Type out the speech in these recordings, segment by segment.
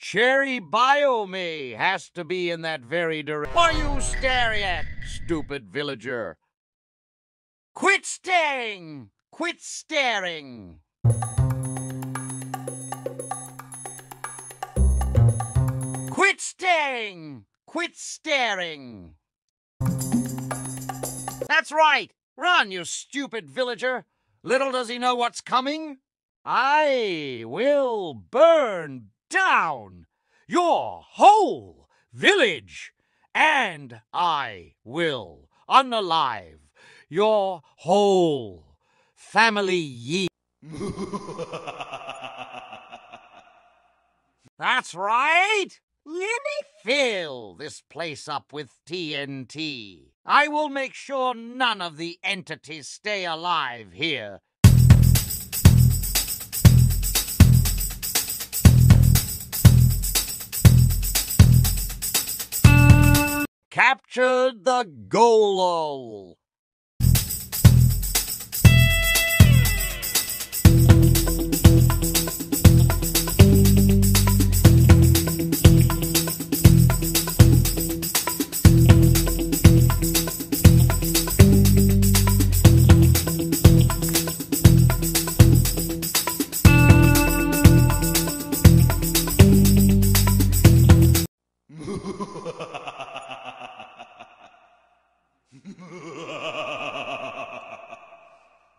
Cherry Biome has to be in that very direction. Are you staring at, stupid villager? Quit staring! Quit staring! Quit staring! Quit staring! That's right! Run, you stupid villager! Little does he know what's coming! I will burn down your whole village, and I will unalive your whole family ye. That's right. Let me fill this place up with TNT. I will make sure none of the entities stay alive here. captured the goal.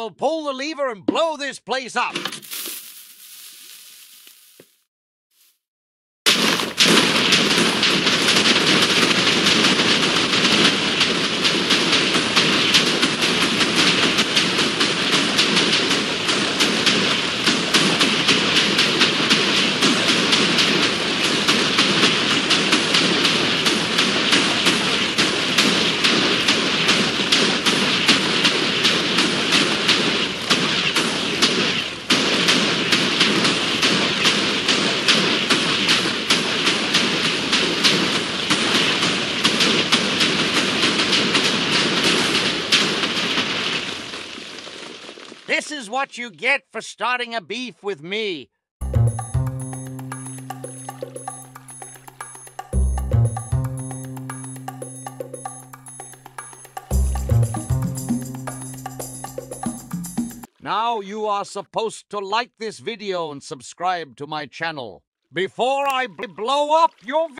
will pull the lever and blow this place up. This is what you get for starting a beef with me. Now you are supposed to like this video and subscribe to my channel. Before I blow up your